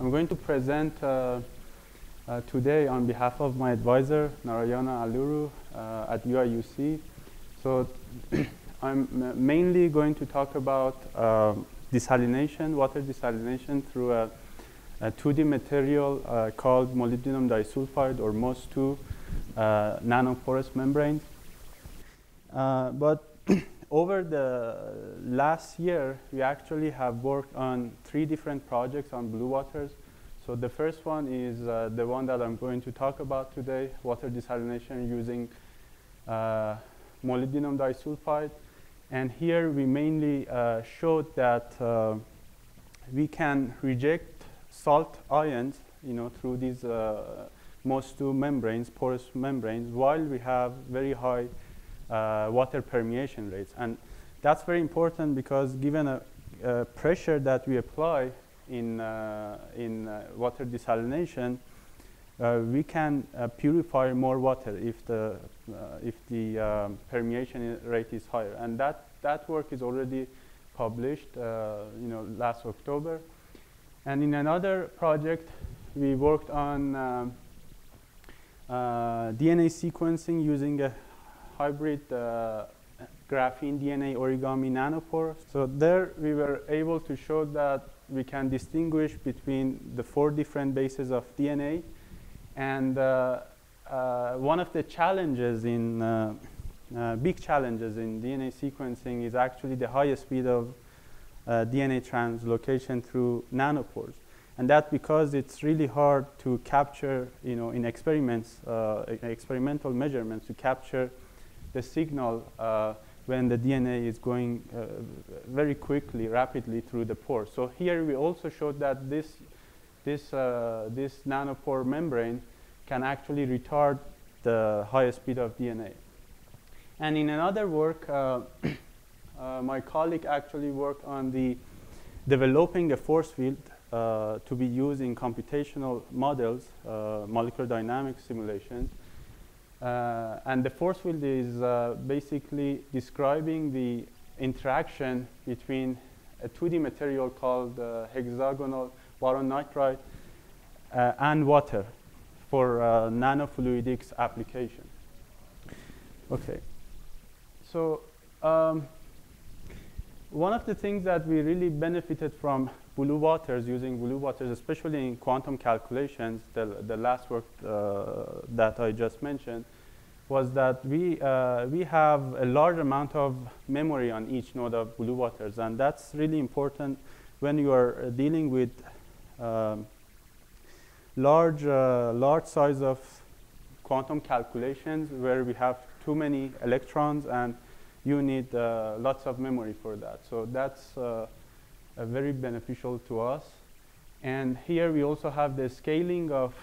I'm going to present uh, uh, today on behalf of my advisor, Narayana Aluru uh, at UIUC. So I'm mainly going to talk about desalination, water desalination through a, a 2D material uh, called molybdenum disulfide or MOS2 uh, nanoporous membranes. Uh, but over the last year, we actually have worked on three different projects on blue waters. So the first one is uh, the one that I'm going to talk about today, water desalination using uh, molybdenum disulfide. And here we mainly uh, showed that uh, we can reject salt ions, you know, through these uh, MOS2 membranes, porous membranes, while we have very high water permeation rates. And that's very important because given a, a pressure that we apply in, uh, in uh, water desalination, uh, we can uh, purify more water if the, uh, if the um, permeation rate is higher. And that, that work is already published you know, last October. And in another project, we worked on um, DNA sequencing using a hybrid uh, graphene DNA origami nanopore. So there we were able to show that we can distinguish between the four different bases of DNA. And uh, uh, one of the challenges in, uh, uh, big challenges in DNA sequencing is actually the high speed of uh, DNA translocation through nanopores. And that because it's really hard to capture, you know, in experiments, experimental measurements to capture the signal uh, when the DNA is going uh, very quickly, rapidly through the pore. So here we also showed that this, this, uh, this nanopore membrane can actually retard the high speed of DNA. And in another work, uh, uh, my colleague actually worked on the developing a force field uh, to be used in computational models, molecular dynamics simulations. Uh, and the force field is uh, basically describing the interaction between a 2D material called uh, hexagonal boron nitride uh, and water for uh, nanofluidics application. Okay, so um, one of the things that we really benefited from blue waters, using blue waters, especially in quantum calculations, the, the last work uh, that I just mentioned, was that we, uh, we have a large amount of memory on each node of blue waters. And that's really important when you are dealing with um, large, uh, large size of quantum calculations where we have too many electrons and you need uh, lots of memory for that. So that's uh, very beneficial to us. And here we also have the scaling of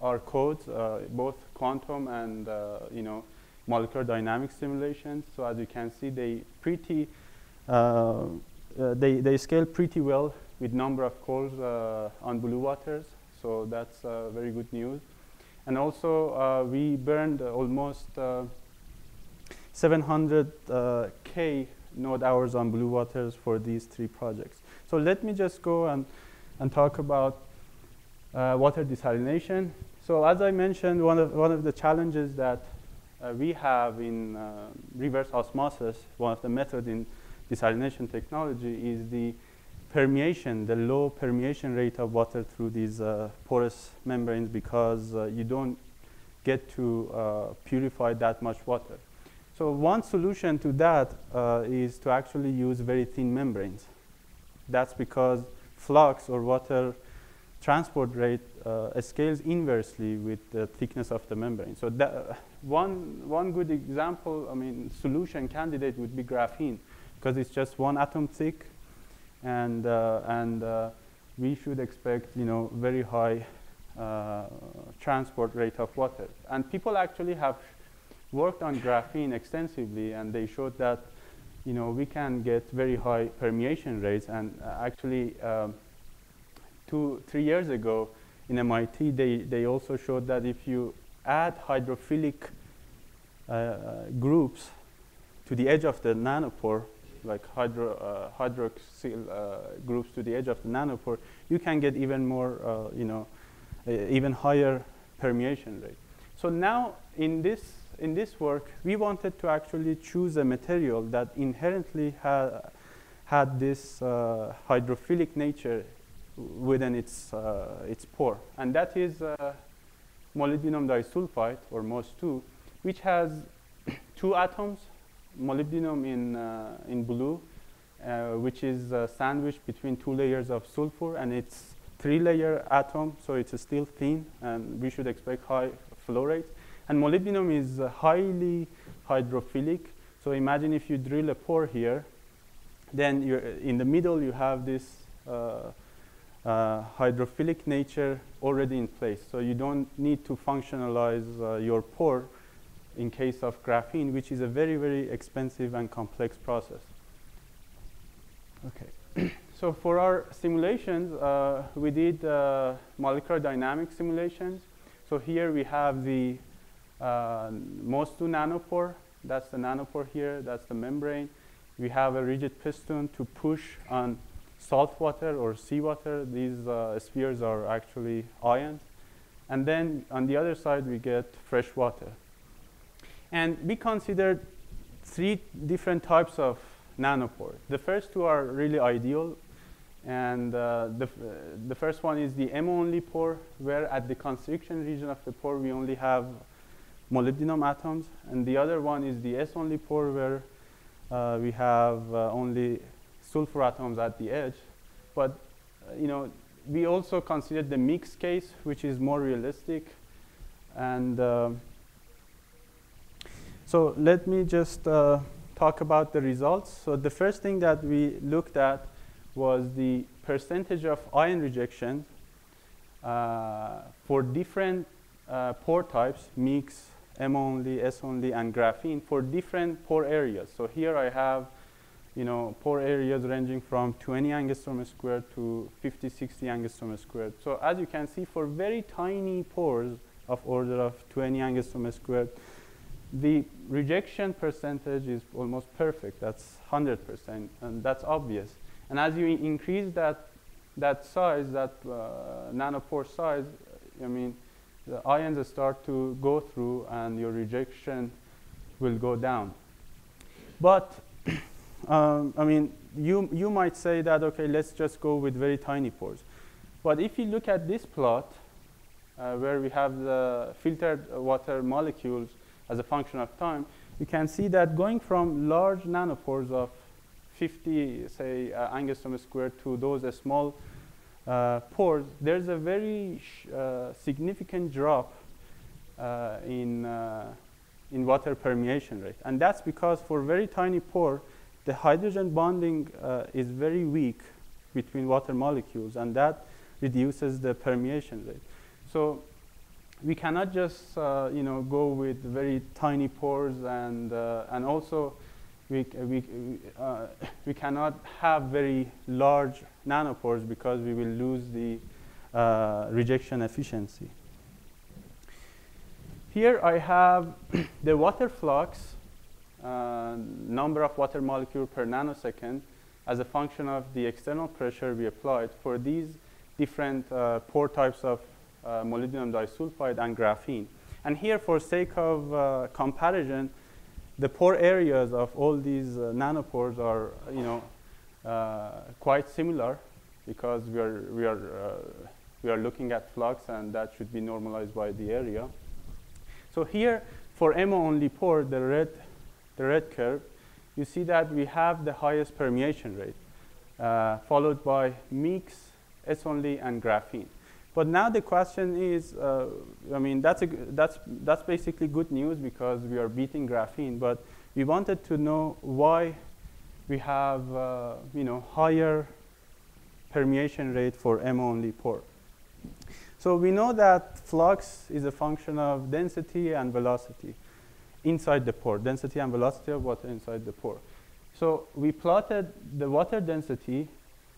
our codes, uh, both quantum and uh, you know molecular dynamic simulations. So as you can see, they pretty uh, they they scale pretty well with number of cores on blue waters. So that's very good news. And also, we burned almost 700k node hours on Blue Waters for these three projects. So let me just go and, and talk about uh, water desalination. So as I mentioned, one of, one of the challenges that uh, we have in uh, reverse osmosis, one of the methods in desalination technology is the permeation, the low permeation rate of water through these uh, porous membranes because uh, you don't get to uh, purify that much water. So one solution to that uh, is to actually use very thin membranes. That's because flux or water transport rate uh, scales inversely with the thickness of the membrane. So uh, one, one good example, I mean, solution candidate would be graphene because it's just one atom thick and, uh, and uh, we should expect, you know, very high uh, transport rate of water. And people actually have worked on graphene extensively and they showed that you know, we can get very high permeation rates and uh, actually um, two, three years ago in MIT, they, they also showed that if you add hydrophilic uh, groups to the edge of the nanopore, like hydro, uh, hydroxyl uh, groups to the edge of the nanopore, you can get even more, uh, you know, even higher permeation rate. So now in this, in this work, we wanted to actually choose a material that inherently ha had this uh, hydrophilic nature within its, uh, its pore. And that is uh, molybdenum disulfide, or MOS2, which has two atoms, molybdenum in, uh, in blue, uh, which is sandwiched between two layers of sulfur, and it's three-layer atom, so it's still thin, and we should expect high flow rates. And molybdenum is highly hydrophilic. So imagine if you drill a pore here, then in the middle you have this uh, uh, hydrophilic nature already in place. So you don't need to functionalize uh, your pore in case of graphene, which is a very, very expensive and complex process. Okay. so for our simulations, uh, we did uh, molecular dynamic simulations. So here we have the uh, MOS2 nanopore. That's the nanopore here. That's the membrane. We have a rigid piston to push on salt water or seawater. These uh, spheres are actually ions. And then on the other side, we get fresh water. And we considered three different types of nanopore. The first two are really ideal. And uh, the, the first one is the M-only pore, where at the constriction region of the pore, we only have molybdenum atoms. And the other one is the S-only pore, where uh, we have uh, only sulfur atoms at the edge. But uh, you know, we also considered the mixed case, which is more realistic. And uh, so let me just uh, talk about the results. So the first thing that we looked at was the percentage of ion rejection uh, for different pore types, mix, M only, S only, and graphene for different pore areas. So here I have you know, pore areas ranging from 20 angstrom squared to 50, 60 angstrom squared. So as you can see, for very tiny pores of order of 20 angstrom squared, the rejection percentage is almost perfect. That's 100%, and that's obvious. And as you increase that, that size, that uh, nanopore size, I mean, the ions start to go through and your rejection will go down. But um, I mean, you, you might say that, okay, let's just go with very tiny pores. But if you look at this plot, uh, where we have the filtered water molecules as a function of time, you can see that going from large nanopores of 50, say, uh, angstrom squared to those uh, small pores, there's a very uh, significant drop uh, in, in water permeation rate. And that's because for very tiny pore, the hydrogen bonding uh, is very weak between water molecules, and that reduces the permeation rate. So we cannot just uh, you know go with very tiny pores, and uh, and also we we uh, we cannot have very large nanopores because we will lose the uh, rejection efficiency. Here I have the water flux uh, number of water molecule per nanosecond as a function of the external pressure we applied for these different uh, pore types of uh, molybdenum disulfide and graphene. And here, for sake of uh, comparison, the pore areas of all these uh, nanopores are, you know, uh, quite similar because we are, we, are, we are looking at flux and that should be normalized by the area. So here, for MO-only pore, the red the red curve, you see that we have the highest permeation rate, uh, followed by mix, S-only, and graphene. But now the question is, uh, I mean, that's, a, that's, that's basically good news because we are beating graphene, but we wanted to know why we have, uh, you know, higher permeation rate for M-only pore. So we know that flux is a function of density and velocity inside the pore, density and velocity of water inside the pore. So we plotted the water density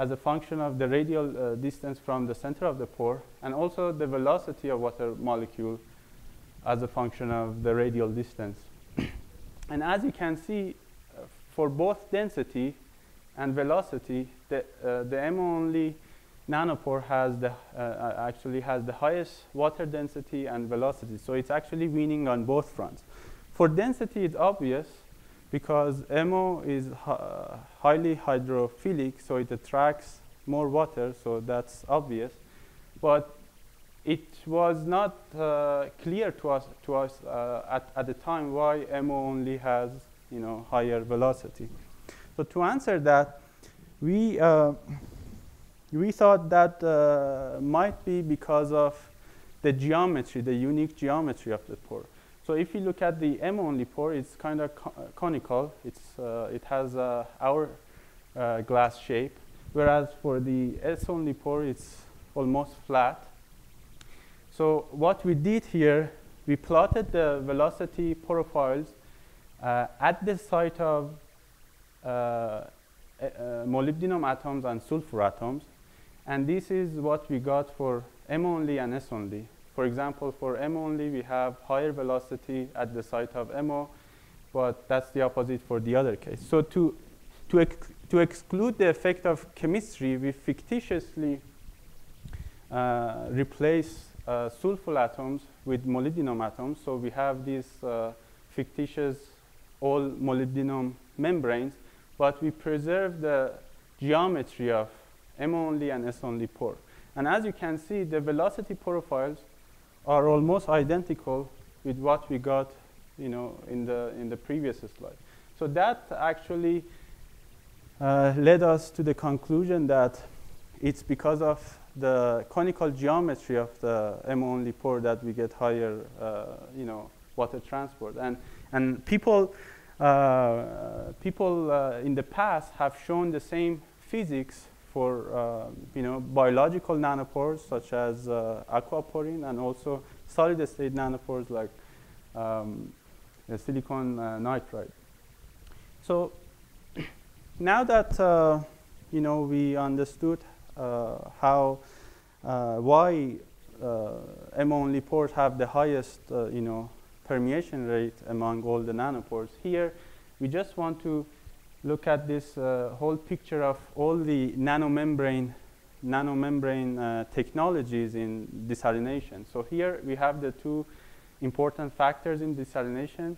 as a function of the radial uh, distance from the center of the pore and also the velocity of water molecule as a function of the radial distance. and as you can see, uh, for both density and velocity, the, uh, the MO-only nanopore has the, uh, uh, actually has the highest water density and velocity. So it's actually winning on both fronts. For density, it's obvious because MO is uh, highly hydrophilic, so it attracts more water, so that's obvious. But it was not uh, clear to us, to us uh, at, at the time why MO only has you know, higher velocity. So to answer that, we, uh, we thought that uh, might be because of the geometry, the unique geometry of the pore. So if you look at the M-only pore, it's kind of co conical. It's, uh, it has a hourglass shape, whereas for the S-only pore, it's almost flat. So what we did here, we plotted the velocity profiles uh, at the site of uh, uh, molybdenum atoms and sulfur atoms. And this is what we got for M only and S only. For example, for M only, we have higher velocity at the site of MO, but that's the opposite for the other case. So to, to, ex to exclude the effect of chemistry, we fictitiously uh, replace uh, sulfur atoms with molybdenum atoms. So we have these uh, fictitious all molybdenum membranes, but we preserve the geometry of M only and S only pore. And as you can see, the velocity profiles are almost identical with what we got you know, in, the, in the previous slide. So that actually uh, led us to the conclusion that it's because of the conical geometry of the M-only pore that we get higher, uh, you know, water transport. And, and people, uh, people uh, in the past have shown the same physics for uh, you know, biological nanopores such as uh, aquaporin and also solid state nanopores like um, silicon uh, nitride. So now that uh, you know we understood uh, how why M-only pores have the highest you know permeation rate among all the nanopores, here we just want to look at this uh, whole picture of all the nanomembrane nanomembrane uh, technologies in desalination. So here we have the two important factors in desalination.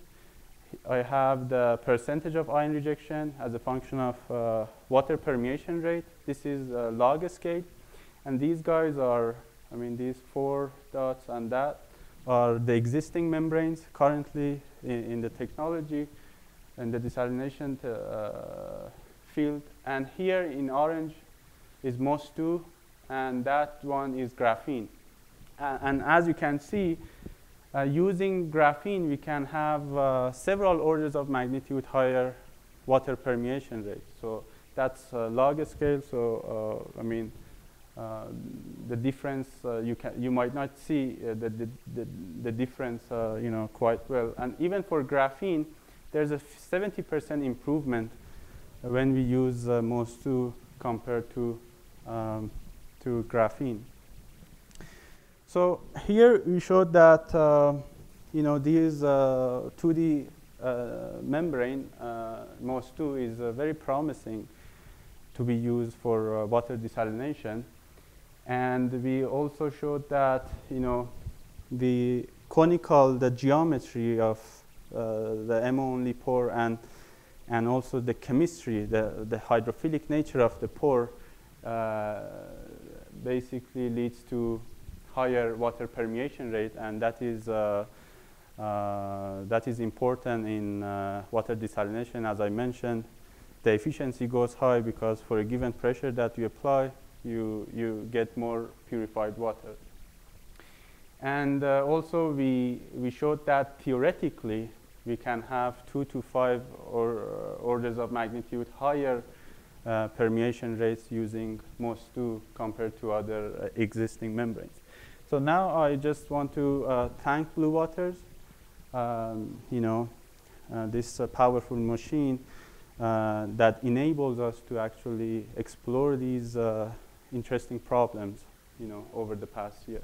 I have the percentage of ion rejection as a function of uh, water permeation rate. This is a log scale. And these guys are, I mean, these four dots and that are the existing membranes currently in, in the technology and the desalination uh, field. And here in orange is MOS2, and that one is graphene. Uh, and as you can see, uh, using graphene, we can have uh, several orders of magnitude higher water permeation rate. So that's log scale. So uh, I mean, uh, the difference uh, you can you might not see the, the, the, the, difference you know quite well. And even for graphene, there's a 70% improvement when we use uh, MOS2 compared to, um, to graphene. So here we showed that uh, you know these uh, 2D uh, membrane uh, MOS2 is uh, very promising to be used for water desalination, and we also showed that you know the conical the geometry of the MO-only pore and, and also the chemistry, the, the hydrophilic nature of the pore uh, basically leads to higher water permeation rate and that is uh, uh, that is important in uh, water desalination. As I mentioned the efficiency goes high because for a given pressure that you apply you you get more purified water. And uh, also we we showed that theoretically we can have two to five or, uh, orders of magnitude higher uh, permeation rates using MOS2 compared to other uh, existing membranes. So now I just want to uh, thank Blue Waters, um, you know, uh, this uh, powerful machine that enables us to actually explore these interesting problems, you know, over the past year.